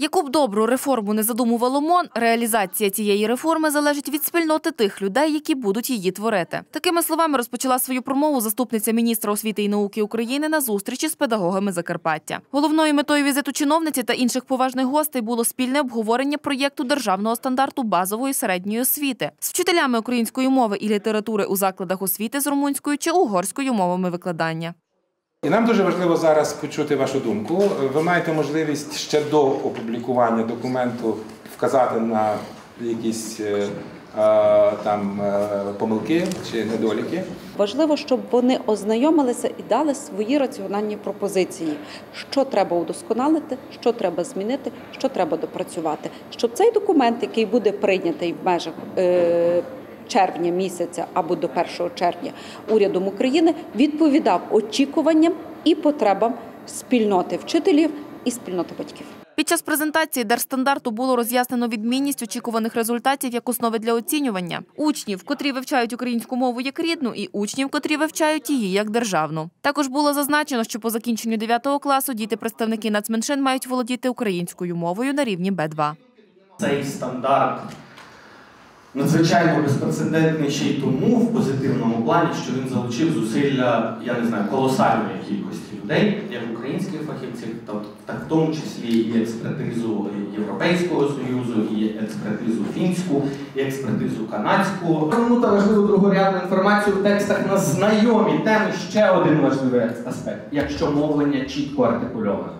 Яку б добру реформу не задумувало МОН, реалізація цієї реформи залежить від спільноти тих людей, які будуть її творити. Такими словами розпочала свою промову заступниця міністра освіти і науки України на зустрічі з педагогами Закарпаття. Головною метою візиту чиновниці та інших поважних гостей було спільне обговорення проєкту державного стандарту базової середньої освіти з вчителями української мови і літератури у закладах освіти з румунською чи угорською мовами викладання. І нам дуже важливо зараз почути вашу думку. Ви маєте можливість ще до опублікування документу вказати на якісь е, е, там е, помилки чи недоліки. Важливо, щоб вони ознайомилися і дали свої раціональні пропозиції, що треба удосконалити, що треба змінити, що треба допрацювати, щоб цей документ, який буде прийнятий в межах. Червня місяця або до 1 червня урядом України відповідав очікуванням і потребам спільноти вчителів і спільноти батьків. Під час презентації держстандарту було роз'яснено відмінність очікуваних результатів як основи для оцінювання учнів, котрі вивчають українську мову як рідну, і учнів, котрі вивчають її як державну. Також було зазначено, що по закінченню 9 класу діти-представники нацменшин мають володіти українською мовою на рівні Б2. Цей стандарт надзвичайно безпрецедентний ще й тому в позитивному плані, що він залучив зусилля, я не знаю, колосальної кількості людей, як українських фахівців, так в тому числі і експертизу Європейського Союзу, і експертизу фінську, і експертизу канадську. Та важливу другорядну інформацію в текстах на знайомі теми ще один важливий аспект, якщо мовлення чітко артикульоване.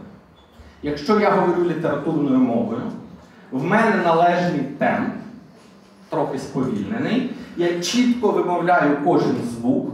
Якщо я говорю літературною мовою, в мене належний темп трохи сповільнений, я чітко вимовляю кожен звук,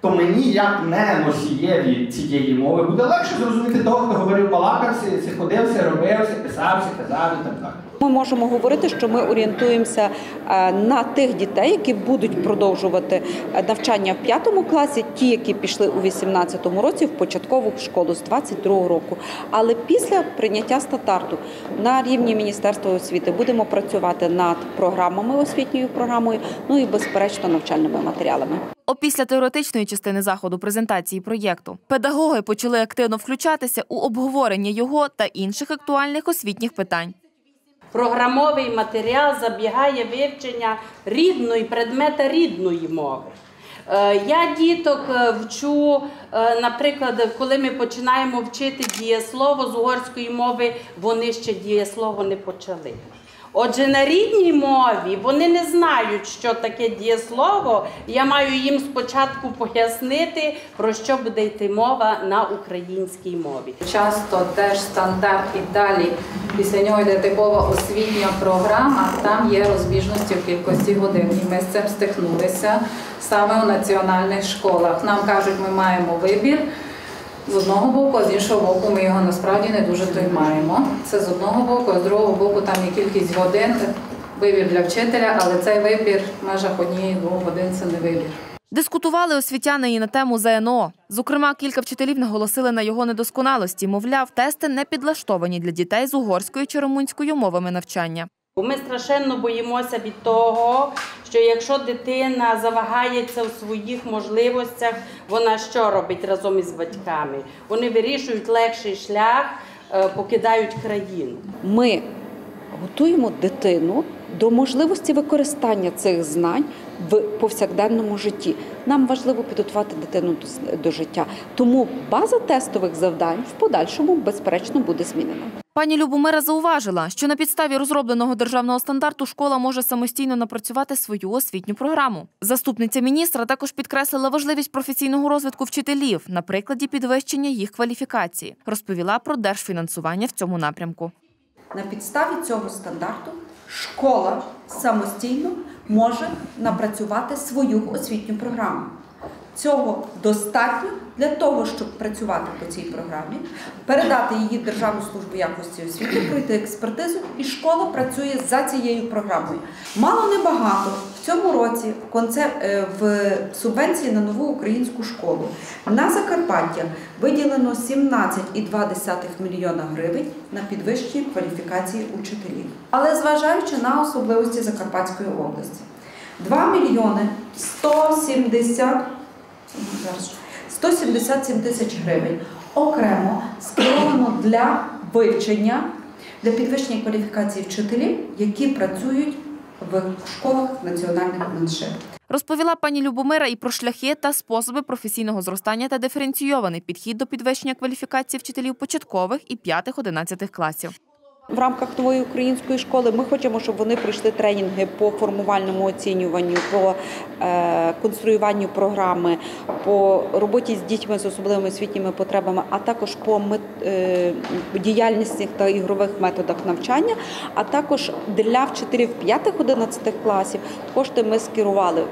то мені, як не носієві цієї мови, буде легше зрозуміти того, хто говорив балакався, ходився, робився, писався, казав і так далі. Ми можемо говорити, що ми орієнтуємося е, на тих дітей, які будуть продовжувати е, навчання в п'ятому класі, ті, які пішли у 18 році в початкову школу з 22 року. Але після прийняття стандарту на рівні Міністерства освіти будемо працювати над програмами освітньою програмою, ну і безперечно навчальними матеріалами. Опісля теоретичної частини заходу презентації проєкту педагоги почали активно включатися у обговорення його та інших актуальних освітніх питань. Програмовий матеріал забігає вивчення рідної предмета рідної мови. Е, я діток е, вчу, е, наприклад, коли ми починаємо вчити дієслово з угорської мови, вони ще дієслово не почали. Отже, на рідній мові вони не знають, що таке дієслово. Я маю їм спочатку пояснити, про що буде йти мова на українській мові. Часто теж стандарт і далі після нього йде типова освітня програма. Там є розбіжності в кількості годин. І ми з цим стикнулися саме у національних школах. Нам кажуть, ми маємо вибір з одного боку, а з іншого боку, ми його насправді не дуже то й маємо. Це з одного боку, а з другого боку, там є кількість годин, вибір для вчителя, але цей вибір в межах однієї-двох годин це не вибір. Дискутували освітяни і на тему ЗНО. Зокрема, кілька вчителів наголосили на його недосконалості. Мовляв, тести не підлаштовані для дітей з угорською чи румунською мовами навчання. Бо ми страшенно боїмося від того, що якщо дитина завагається у своїх можливостях, вона що робить разом із батьками? Вони вирішують легший шлях, е, покидають країну. Ми готуємо дитину до можливості використання цих знань в повсякденному житті. Нам важливо підготувати дитину до, життя, тому база тестових завдань в подальшому безперечно буде змінена. Пані Любомира зауважила, що на підставі розробленого державного стандарту школа може самостійно напрацювати свою освітню програму. Заступниця міністра також підкреслила важливість професійного розвитку вчителів на прикладі підвищення їх кваліфікації. Розповіла про держфінансування в цьому напрямку. На підставі цього стандарту школа самостійно може напрацювати свою освітню програму. Цього достатньо для того, щоб працювати по цій програмі, передати її Державну службу якості освіти, пройти експертизу, і школа працює за цією програмою. Мало небагато в цьому році в, концеп... в субвенції на нову українську школу на Закарпаття виділено 17,2 мільйона гривень на підвищення кваліфікації учителів. Але зважаючи на особливості Закарпатської області, 2 мільйони 170 177 тисяч гривень окремо скеровано для вивчення для підвищення кваліфікації вчителів, які працюють в школах національних меншин. Розповіла пані Любомира і про шляхи та способи професійного зростання та диференційований підхід до підвищення кваліфікації вчителів початкових і 5-11 класів. В рамках нової української школи ми хочемо, щоб вони пройшли тренінги по формувальному оцінюванню, по е, конструюванню програми, по роботі з дітьми з особливими освітніми потребами, а також по е, та ігрових методах навчання. А також для вчителів 5-11 класів кошти ми скерували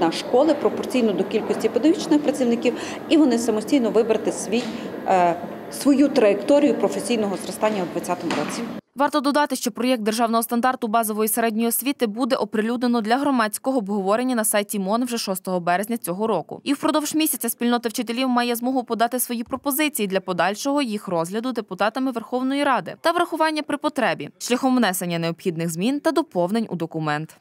на школи пропорційно до кількості педагогічних працівників, і вони самостійно вибрати свій. е, Свою траєкторію професійного зростання у 2020 році. Варто додати, що проєкт державного стандарту базової середньої освіти буде оприлюднено для громадського обговорення на сайті МОН вже 6 березня цього року. І впродовж місяця спільнота вчителів має змогу подати свої пропозиції для подальшого їх розгляду депутатами Верховної Ради та врахування при потребі шляхом внесення необхідних змін та доповнень у документ.